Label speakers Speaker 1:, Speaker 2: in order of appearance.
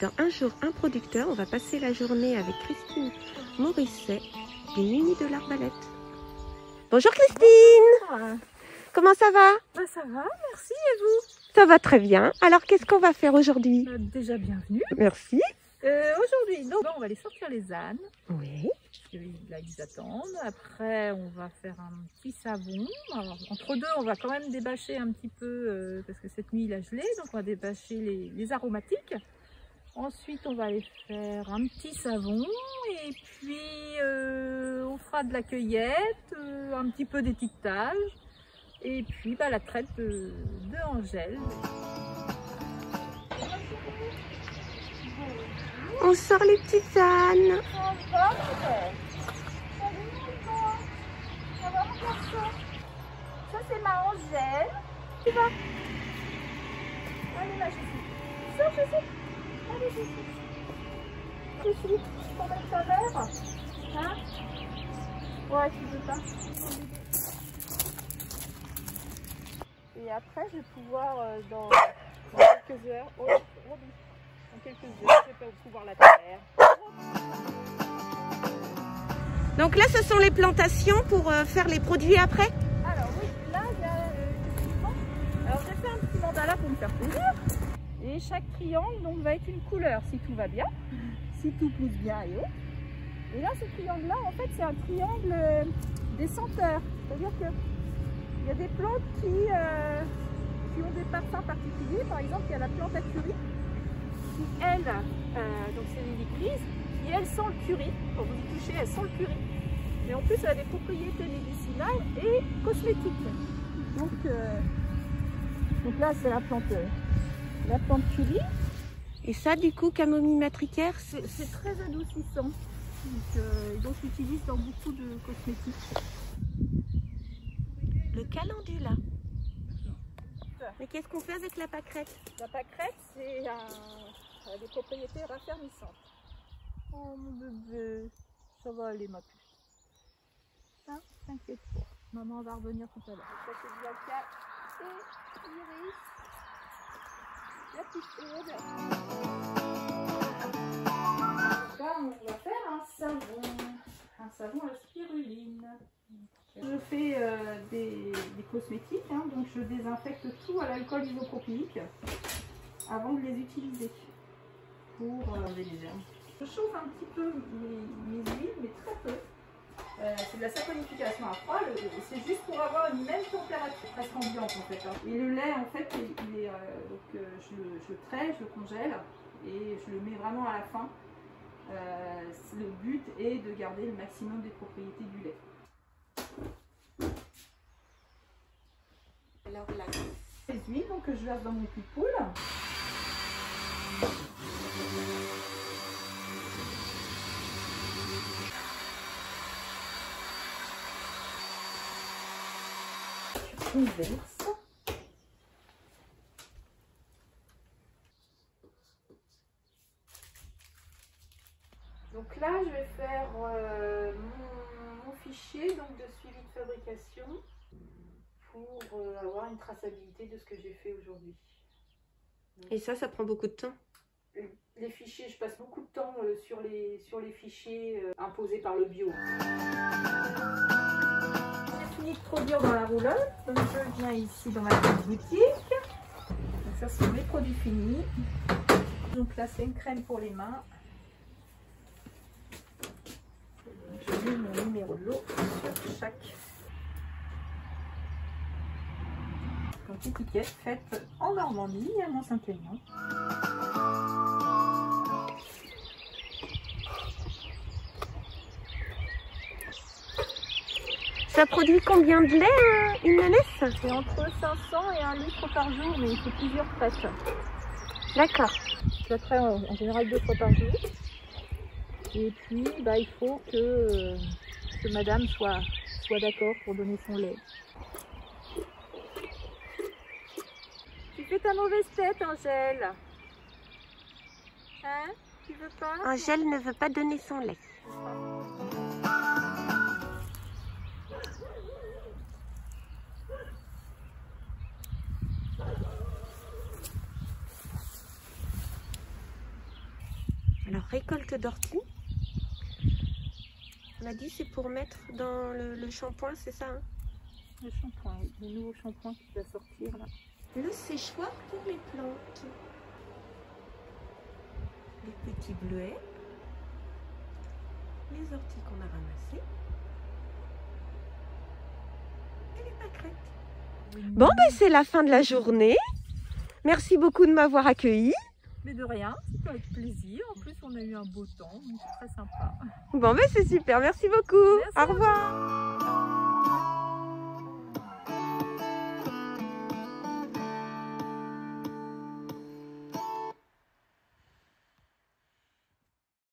Speaker 1: Dans Un jour, un producteur, on va passer la journée avec Christine Morisset des Nuits de l'Arbalète. Bonjour Christine Comment ça va?
Speaker 2: Bah ça va, merci et vous?
Speaker 1: Ça va très bien. Alors qu'est-ce qu'on va faire aujourd'hui?
Speaker 2: Euh, Déjà bienvenue.
Speaker 1: Merci.
Speaker 2: Euh, Aujourd'hui, donc on va aller sortir les ânes.
Speaker 1: Oui.
Speaker 2: Là ils attendent. Après on va faire un petit savon. Alors, entre deux on va quand même débâcher un petit peu euh, parce que cette nuit il a gelé. Donc on va débâcher les, les aromatiques. Ensuite on va aller faire un petit savon. Et puis euh, on fera de la cueillette, euh, un petit peu d'étiquetage. Et puis bah, la traite de, de Angèle.
Speaker 1: On sort les petites ânes.
Speaker 2: Ça c'est ma Angèle. Tu vas Allez ma Jessie. Sors Jessie. Ta mère Hein Ouais, tu veux pas. Et après, je vais pouvoir euh, dans, dans quelques heures. Oh, oh, dans quelques heures, je vais pouvoir la terre.
Speaker 1: Donc là, ce sont les plantations pour euh, faire les produits après?
Speaker 2: Alors oui, là, il y a euh. Alors j'ai fait un petit mandala pour me faire plaisir. Et chaque triangle donc, va être une couleur si tout va bien, si tout pousse bien et haut. Et là, ce triangle-là, en fait, c'est un triangle euh, des senteurs. C'est-à-dire que il y a des plantes qui, euh, qui ont des parfums particuliers. Par exemple, il y a la plante à curry qui, elle, euh, donc c'est l'hélicrise, qui, elle, sent le curry. Quand vous y touchez, elle sent le curry. Mais en plus, elle a des propriétés médicinales et cosmétiques. Donc, donc là, c'est la plante, la plante curry.
Speaker 1: Et ça, du coup, camomille matricaire,
Speaker 2: C'est très adoucissant. Donc, euh, donc, dans beaucoup de cosmétiques.
Speaker 1: le calendula. Mais qu'est-ce qu'on fait avec la pâquerette?
Speaker 2: La pâquerette, c'est un- des propriétés raffermissantes. Oh mon bébé, ça va aller ma puce. Hein, t'inquiète pas, maman va revenir tout à l'heure. Ça c'est Bianca et Iris. On va faire un savon, un savon à spiruline. Je fais des, cosmétiques, donc je désinfecte tout à l'alcool isopropylique avant de les utiliser pour les germes. Je chauffe un petit peu mes, mes huiles, mais très. Euh, c'est de la saponification à froid, c'est juste pour avoir une même température, presque ambiante en fait. hein. Et le lait en fait, il, il est, euh, donc, euh, je, le, je le trais, je le congèle et je le mets vraiment à la fin. Le but est de garder le maximum des propriétés du lait.
Speaker 1: Alors là,
Speaker 2: Les huiles donc, que je verse dans mon cul de poule. Donc là, je vais faire euh, mon, mon fichier donc, de suivi de fabrication pour euh, avoir une traçabilité de ce que j'ai fait aujourd'hui.
Speaker 1: et ça, ça prend beaucoup de temps.
Speaker 2: Les fichiers, je passe beaucoup de temps euh, sur, les, sur les fichiers euh, imposés par le bio. Fini de dans la roulotte, donc je viens ici dans ma petite boutique. Donc ça, c'est mes produits finis. Donc là, c'est une crème pour les mains. Je mets mon numéro de l'eau sur chaque donc, étiquette faite en Normandie à Mont-Saint-Aignan.
Speaker 1: Ça produit combien de lait, euh, une laisse
Speaker 2: C'est entre 500 et 1 litre par jour, mais il faut plusieurs traites.
Speaker 1: D'accord.
Speaker 2: Je traite en, en général deux fois par jour. Et puis, bah, il faut que, euh, que madame soit, soit d'accord pour donner son lait. Tu fais ta mauvaise tête, Angèle. Hein? Tu veux pas?
Speaker 1: Angèle ne veut pas donner son lait. Récolte d'ortie. On a dit c'est pour mettre dans le, le shampoing, c'est ça hein
Speaker 2: Le shampoing, oui, le nouveau shampoing qui va sortir là.
Speaker 1: Le séchoir pour les plantes. Les petits bleuets. Les orties qu'on a ramassées. Et les pâquerettes. Bon, ben c'est la fin de la journée. Merci beaucoup de m'avoir accueilli.
Speaker 2: Mais de rien, c'était avec plaisir. En plus, on a eu un beau temps, donc c'est très sympa.
Speaker 1: Bon, ben c'est super. Merci beaucoup.
Speaker 2: Merci
Speaker 1: Au revoir.